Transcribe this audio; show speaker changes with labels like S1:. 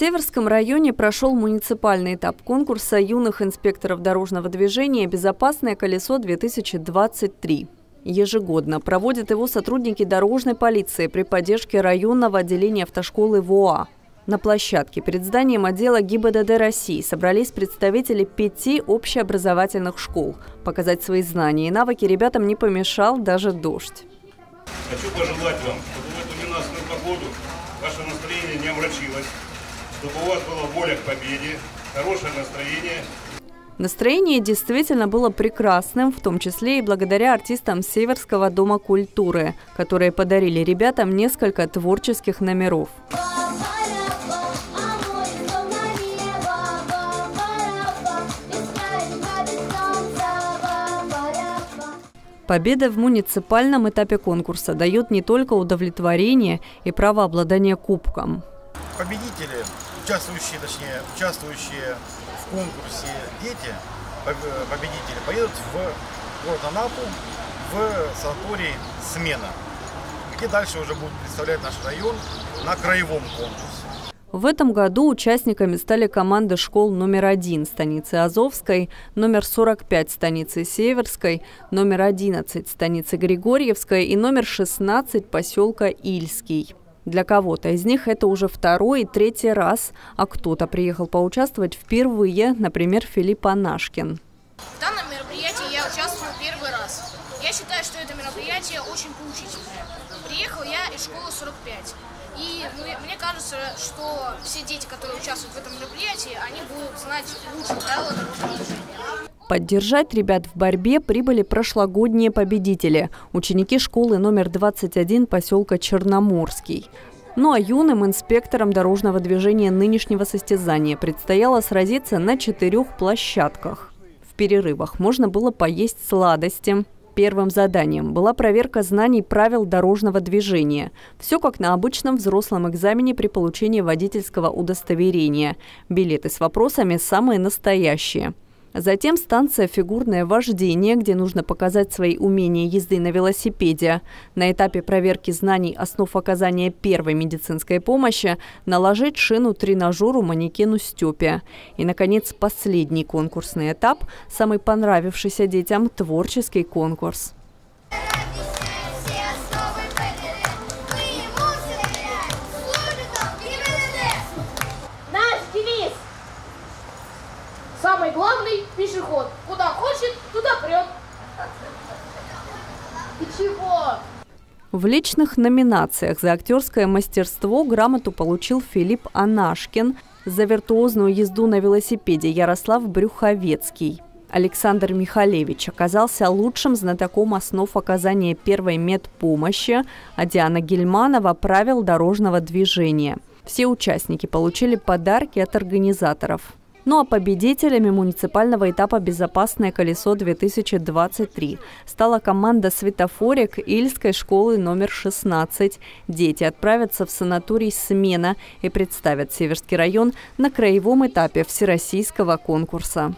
S1: Северском районе прошел муниципальный этап конкурса юных инспекторов дорожного движения «Безопасное колесо-2023». Ежегодно проводят его сотрудники дорожной полиции при поддержке районного отделения автошколы ВОА. На площадке перед зданием отдела ГИБДД России собрались представители пяти общеобразовательных школ. Показать свои знания и навыки ребятам не помешал даже дождь.
S2: Хочу пожелать вам, чтобы в эту ненастную погоду ваше настроение не омрачилось, чтобы у вас была воля к победе, хорошее настроение.
S1: Настроение действительно было прекрасным, в том числе и благодаря артистам Северского дома культуры, которые подарили ребятам несколько творческих номеров. Победа в муниципальном этапе конкурса дает не только удовлетворение и право обладания кубком.
S3: Победители, участвующие, точнее, участвующие в конкурсе дети, победители, поедут в город Анапу, в санаторий «Смена», где дальше уже будут представлять наш район на краевом конкурсе.
S1: В этом году участниками стали команды школ номер один станицы Азовской, номер 45 станицы Северской, номер 11 станицы Григорьевской и номер 16 поселка Ильский. Для кого-то из них это уже второй и третий раз, а кто-то приехал поучаствовать впервые, например, Филипп Анашкин.
S4: В данном мероприятии я участвую первый раз. Я считаю, что это мероприятие очень поучительное. Приехал я из школы 45. И мне кажется, что все дети, которые участвуют в этом мероприятии, они будут знать лучше правила дорожного движения.
S1: Поддержать ребят в борьбе прибыли прошлогодние победители – ученики школы номер 21 поселка Черноморский. Ну а юным инспекторам дорожного движения нынешнего состязания предстояло сразиться на четырех площадках. В перерывах можно было поесть сладости, Первым заданием была проверка знаний правил дорожного движения. Все как на обычном взрослом экзамене при получении водительского удостоверения. Билеты с вопросами самые настоящие – Затем станция «Фигурное вождение», где нужно показать свои умения езды на велосипеде. На этапе проверки знаний основ оказания первой медицинской помощи наложить шину тренажеру манекену Степе. И, наконец, последний конкурсный этап – самый понравившийся детям творческий конкурс. В личных номинациях за актерское мастерство грамоту получил Филипп Анашкин, за виртуозную езду на велосипеде Ярослав Брюховецкий. Александр Михалевич оказался лучшим знатоком основ оказания первой медпомощи, а Диана Гельманова – правил дорожного движения. Все участники получили подарки от организаторов. Ну а победителями муниципального этапа «Безопасное колесо-2023» стала команда «Светофорик» Ильской школы номер 16. Дети отправятся в санаторий «Смена» и представят Северский район на краевом этапе всероссийского конкурса.